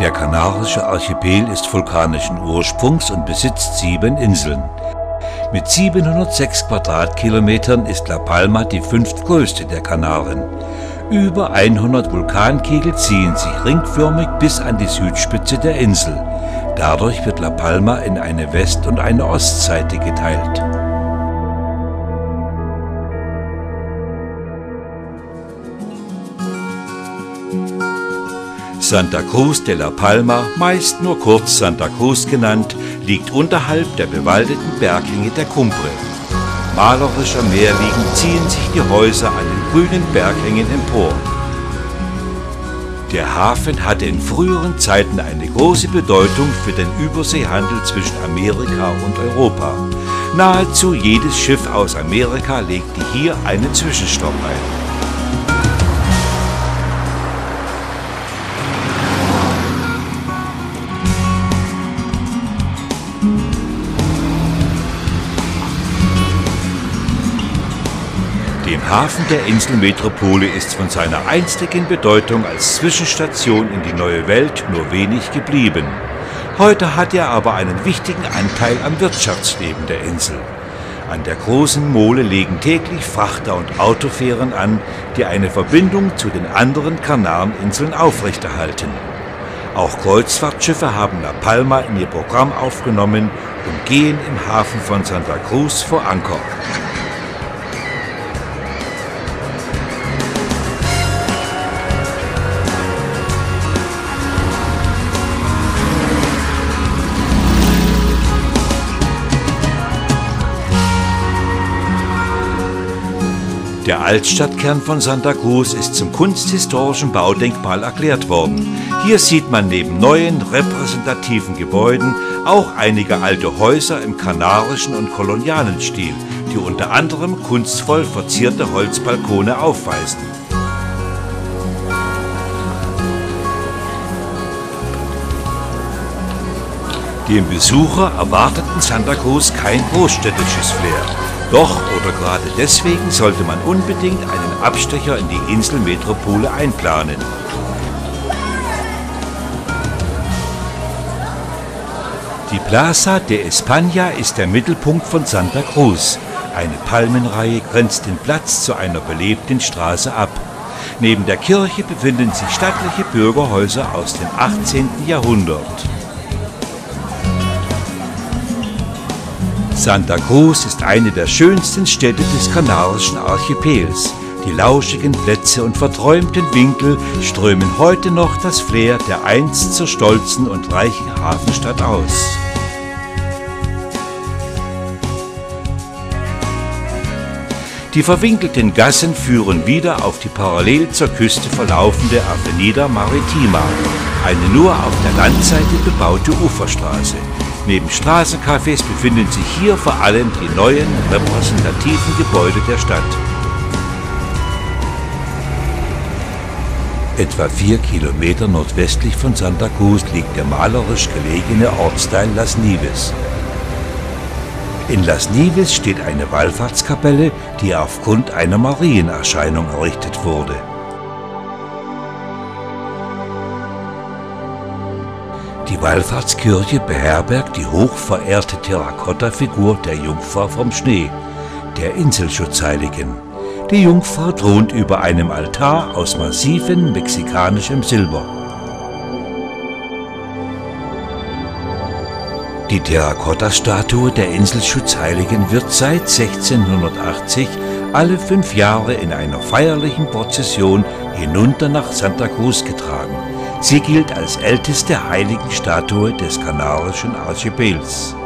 Der kanarische Archipel ist vulkanischen Ursprungs und besitzt sieben Inseln. Mit 706 Quadratkilometern ist La Palma die fünftgrößte der Kanaren. Über 100 Vulkankegel ziehen sich ringförmig bis an die Südspitze der Insel. Dadurch wird La Palma in eine West- und eine Ostseite geteilt. Santa Cruz de la Palma, meist nur kurz Santa Cruz genannt, liegt unterhalb der bewaldeten Berghänge der Cumbre. Malerischer Meerliegen ziehen sich die Häuser an den grünen Berghängen empor. Der Hafen hatte in früheren Zeiten eine große Bedeutung für den Überseehandel zwischen Amerika und Europa. Nahezu jedes Schiff aus Amerika legte hier einen Zwischenstopp ein. Hafen der Inselmetropole ist von seiner einstigen Bedeutung als Zwischenstation in die neue Welt nur wenig geblieben. Heute hat er aber einen wichtigen Anteil am Wirtschaftsleben der Insel. An der großen Mole legen täglich Frachter und Autofähren an, die eine Verbindung zu den anderen Kanareninseln aufrechterhalten. Auch Kreuzfahrtschiffe haben La Palma in ihr Programm aufgenommen und gehen im Hafen von Santa Cruz vor Anker. Der Altstadtkern von Santa Cruz ist zum kunsthistorischen Baudenkmal erklärt worden. Hier sieht man neben neuen repräsentativen Gebäuden auch einige alte Häuser im kanarischen und kolonialen Stil, die unter anderem kunstvoll verzierte Holzbalkone aufweisen. Dem Besucher erwartet in Santa Cruz kein großstädtisches Flair. Doch oder gerade deswegen sollte man unbedingt einen Abstecher in die Inselmetropole einplanen. Die Plaza de España ist der Mittelpunkt von Santa Cruz. Eine Palmenreihe grenzt den Platz zu einer belebten Straße ab. Neben der Kirche befinden sich stattliche Bürgerhäuser aus dem 18. Jahrhundert. Santa Cruz ist eine der schönsten Städte des kanarischen Archipels. Die lauschigen Plätze und verträumten Winkel strömen heute noch das Flair der einst so stolzen und reichen Hafenstadt aus. Die verwinkelten Gassen führen wieder auf die parallel zur Küste verlaufende Avenida Maritima, eine nur auf der Landseite bebaute Uferstraße. Neben Straßencafés befinden sich hier vor allem die neuen repräsentativen Gebäude der Stadt. Etwa vier Kilometer nordwestlich von Santa Cruz liegt der malerisch gelegene Ortsteil Las Nieves. In Las Nieves steht eine Wallfahrtskapelle, die aufgrund einer Marienerscheinung errichtet wurde. Die Wallfahrtskirche beherbergt die hochverehrte Terrakotta-Figur der Jungfrau vom Schnee, der Inselschutzheiligen. Die Jungfrau thront über einem Altar aus massivem mexikanischem Silber. Die Terrakotta-Statue der Inselschutzheiligen wird seit 1680 alle fünf Jahre in einer feierlichen Prozession hinunter nach Santa Cruz getragen. Sie gilt als älteste Heiligenstatue des Kanarischen Archipels.